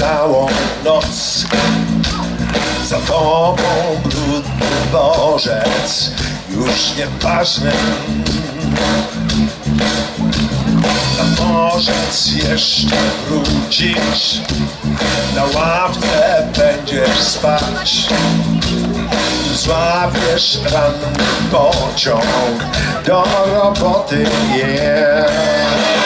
całą noc. Za tobą brudny dworzec Już nieważny. Na dworzec jeszcze wrócisz. Na ławce będziesz spać. Złapiesz ranny pociąg. Do roboty yeah.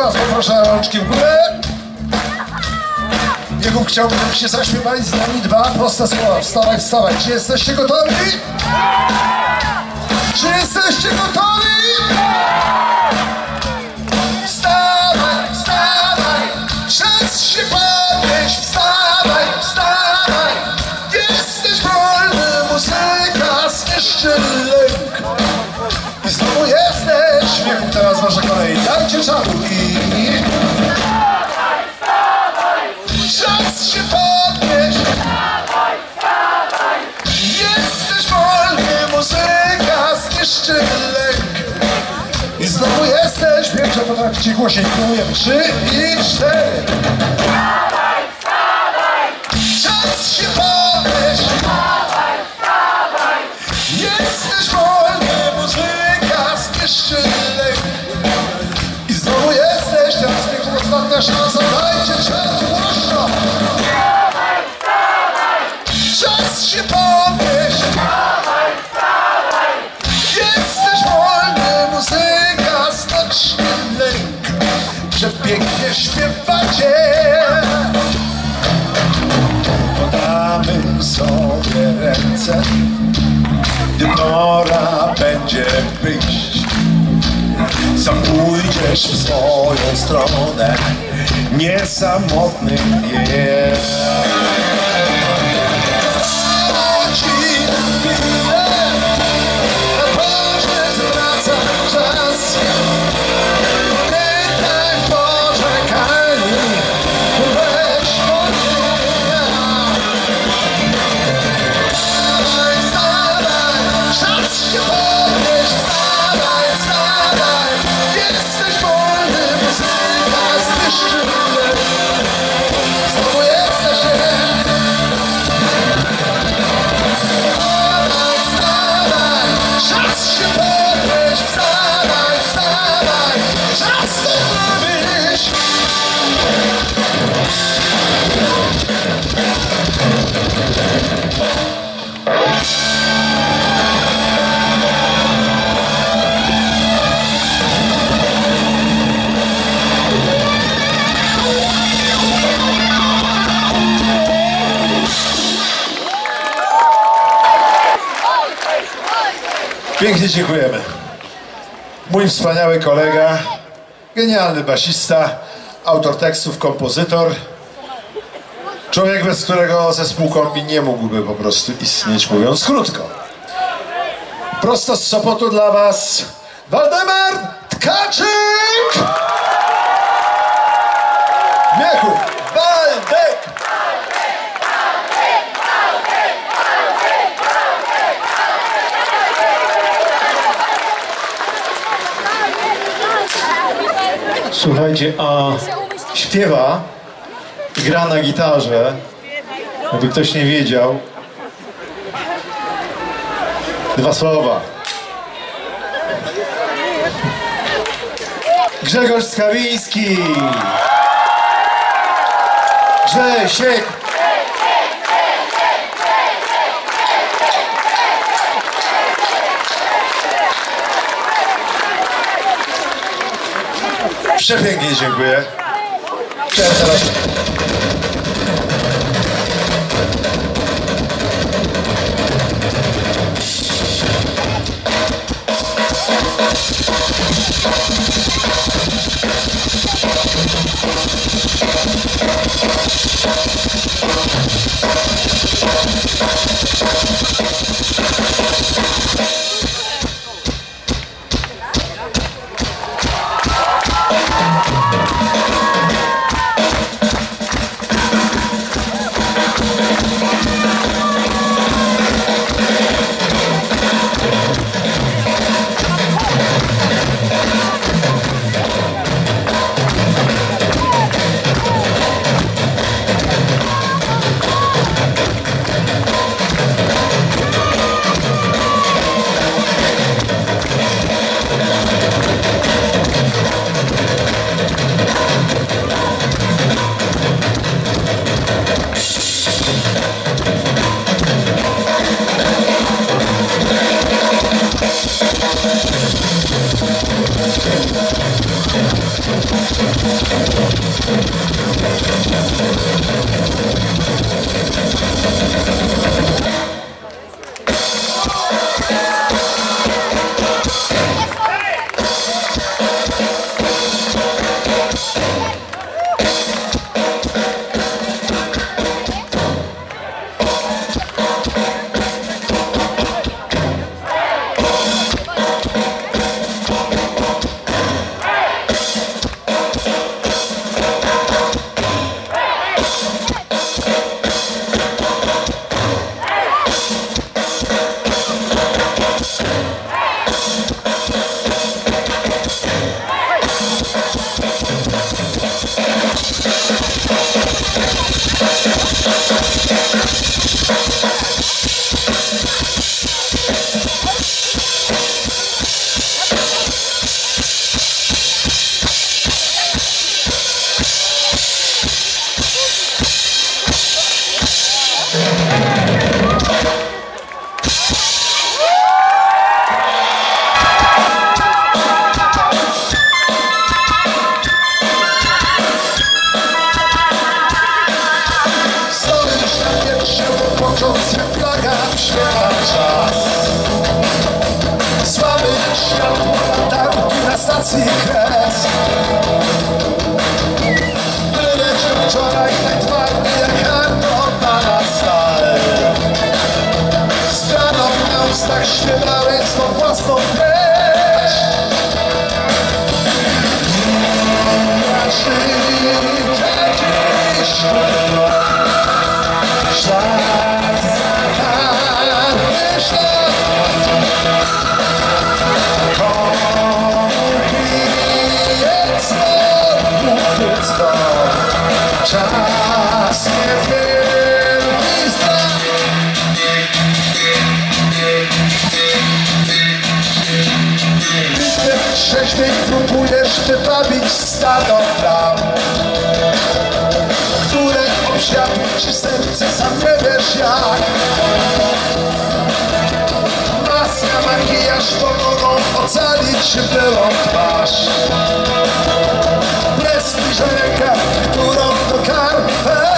raz poproszę rączki w górę. Niechów chciałbym, żebyście zaśpiewali z nami dwa proste słowa. Wstawaj, wstawaj. Czy jesteście gotowi? Czy jesteście gotowi? Głośniej, głośniej, próbujemy. Trzy i cztery. idziesz w swoją stronę, niesamotny wiesz. Pięknie dziękujemy. Mój wspaniały kolega, genialny basista, autor tekstów, kompozytor. Człowiek, bez którego zespół kombi nie mógłby po prostu istnieć, mówiąc krótko. Prosto z Sopotu dla Was Waldemar Tkaczyk! Miechów, Waldek! Słuchajcie, a śpiewa gra na gitarze, jakby ktoś nie wiedział. Dwa słowa. Grzegorz Skawiński. Grzesiek. Przepięknie dziękuję. Chciałem teraz... Czas niewielki znak Ty trzeźwy próbujesz wybawić stado plam które obsiadły ci serce, sam nie wiesz jak. Maska, makijaż pomogą ocalić byłą twarz. Polski rzeka, którą to karpę.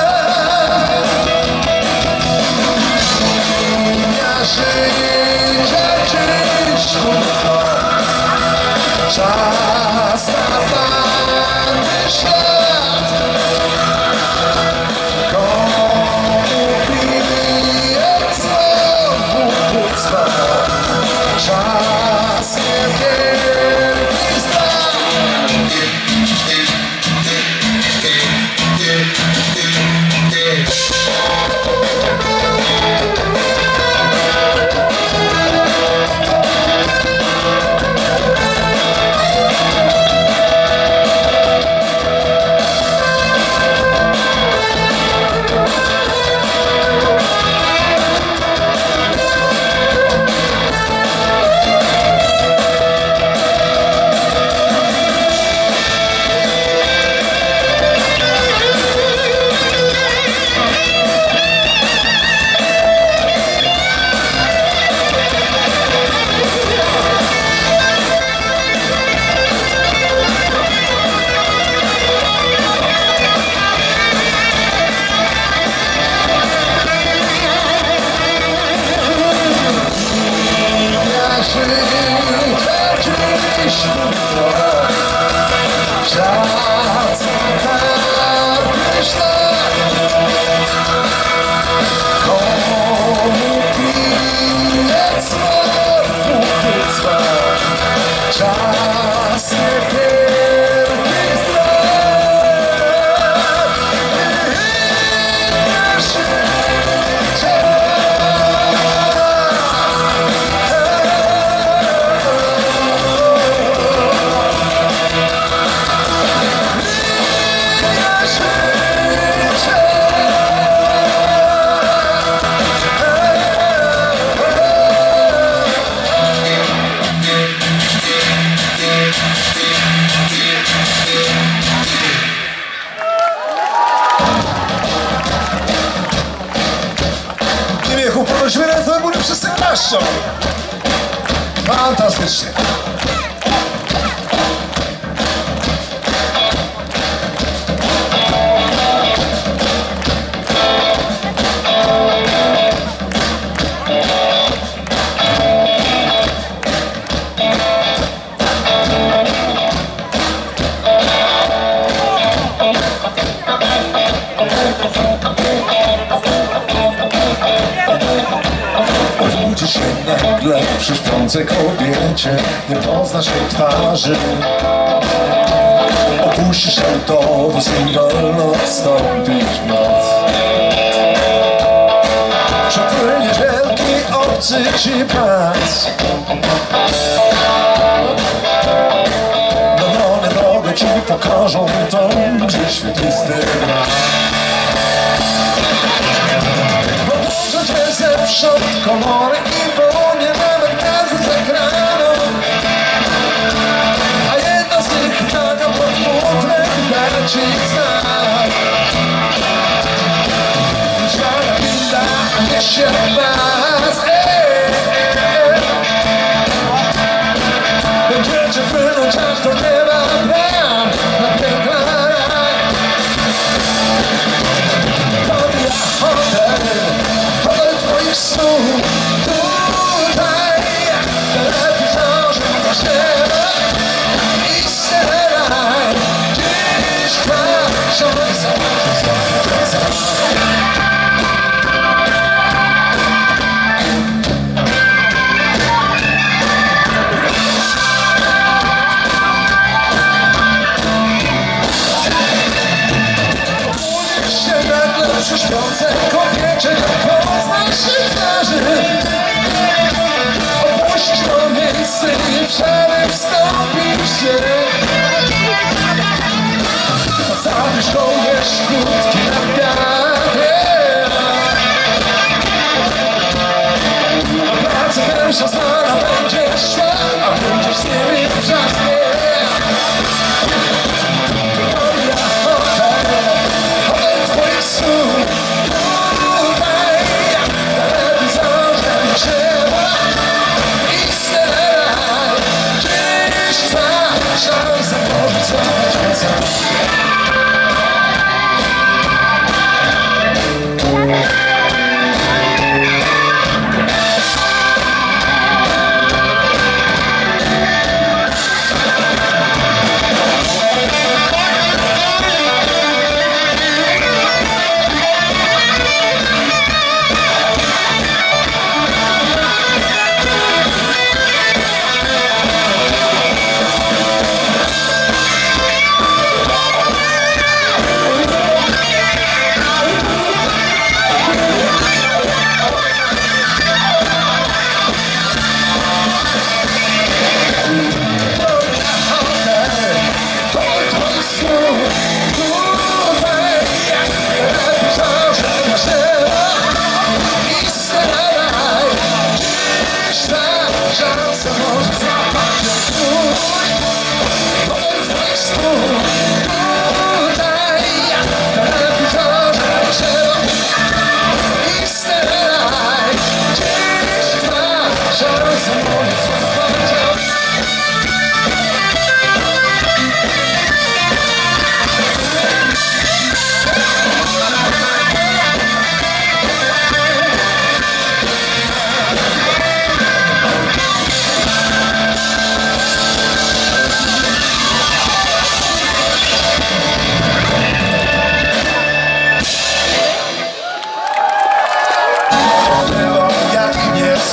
That's ci pas. Donione drogę ci pokażą to, gdzie świetlisty brak Może cię zewsząd komory i wonie nawet gazy z ekranu A jedno z nich naga pod futrem da ci znak. Szara winda niesie was ej, się Postawisz kołnierz krótki na wiatrę A pracę pierwsza znana będziesz szła A pójdziesz z nimi w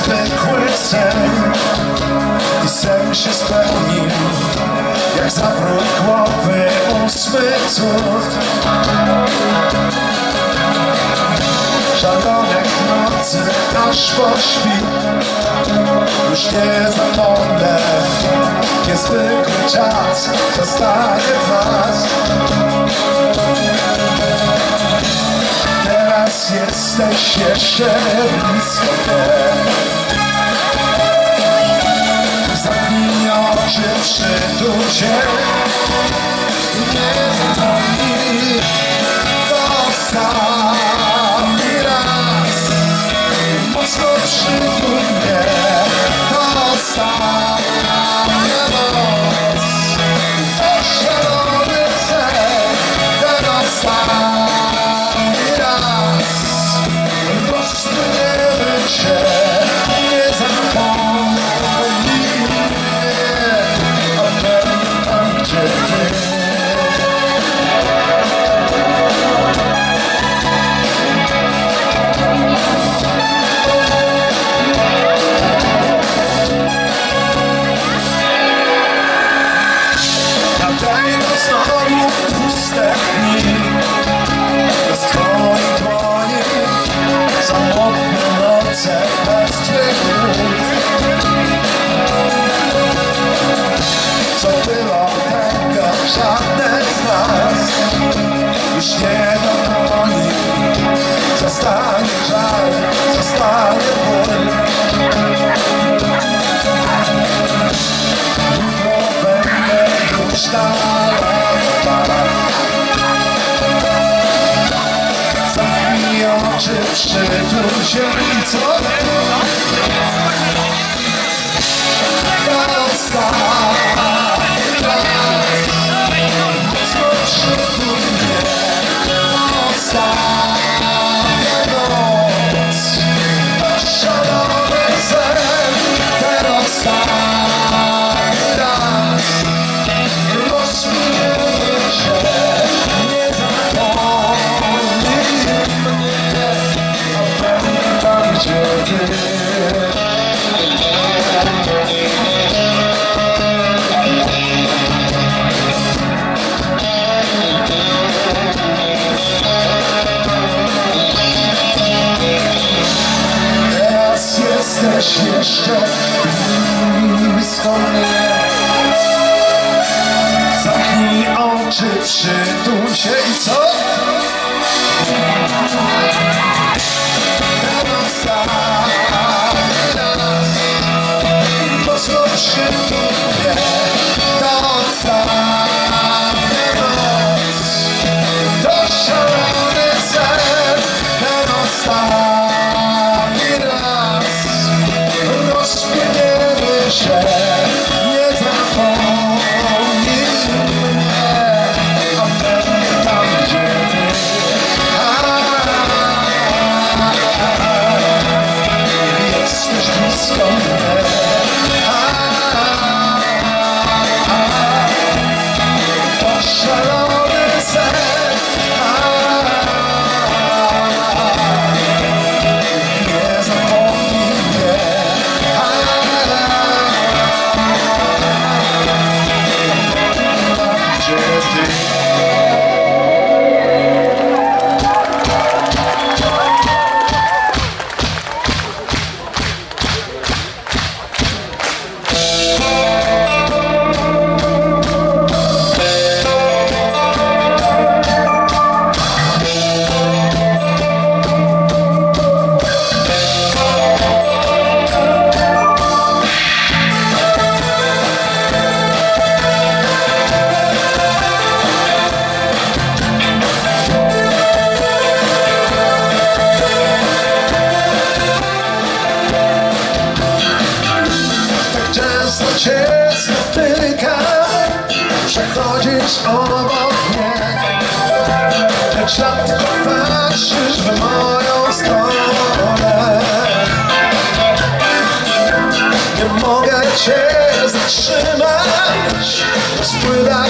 niezwykły sen. I sen się spełnił Jak zawrót głowy ósmy cud. Szalonek nocy aż po świt Już nie zapomnę Niezwykły czas zostanie w nas jesteś jeszcze blisko Zamknij oczy, przytul się Nie zapomnij Ostatni raz. Mocno przytul mnie. To Ostatni Przytul się i co? stone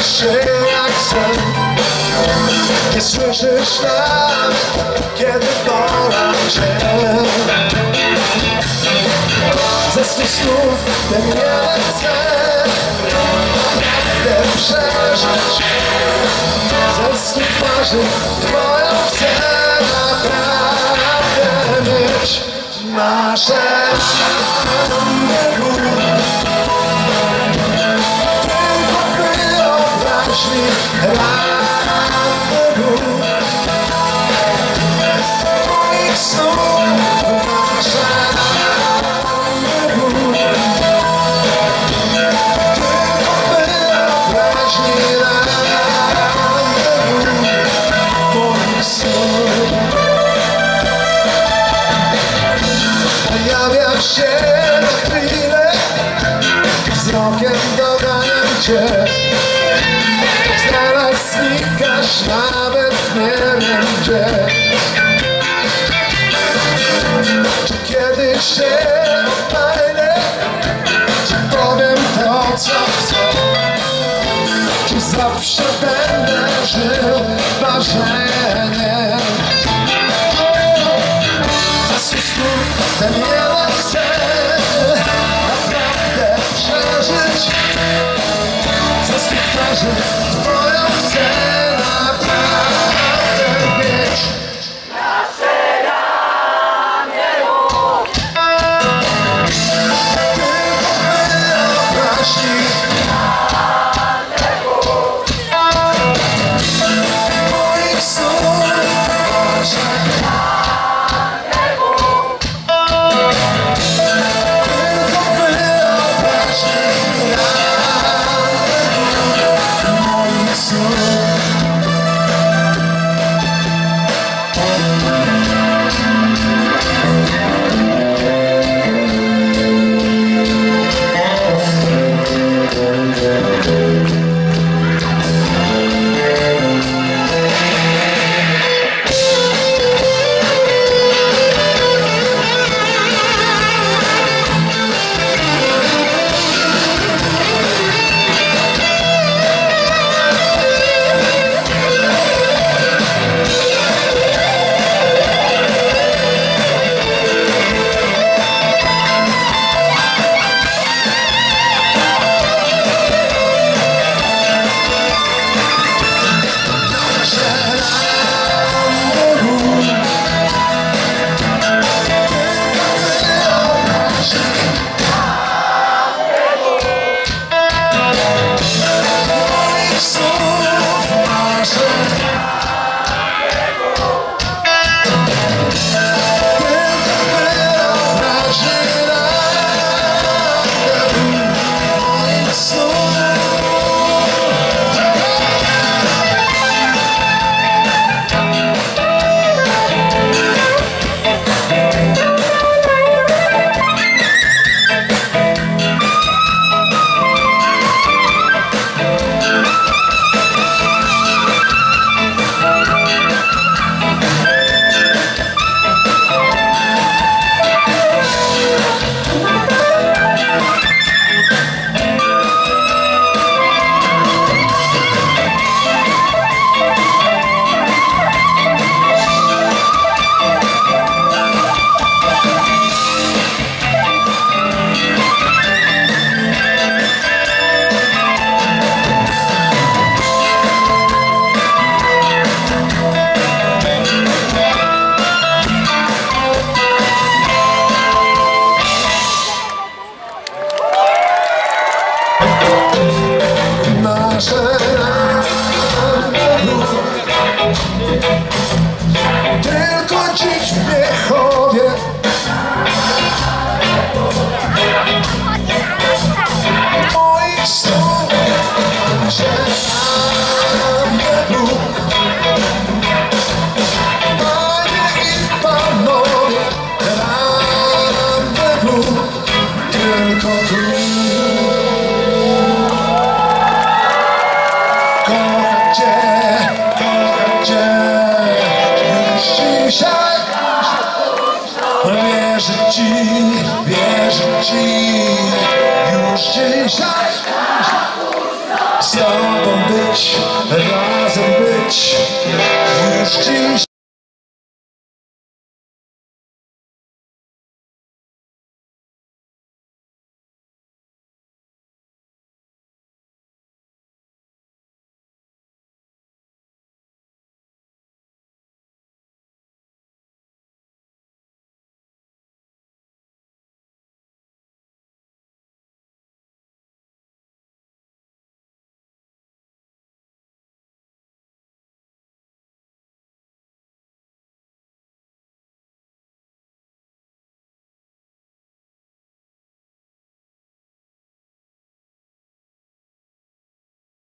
się jak sen Nie słyszysz nam, kiedy wołam cię Ze stu ten jeden sen Chcę przeżyć Ze stu twarzy twoją chcę naprawdę być nie zawsze będę żył marzeniem Zasłuchaj ten jeden cel naprawdę przeżyć. Zasłuchaj Wierzę Ci, wierzę Ci, już dzisiaj z Tobą być, razem być, już dziś.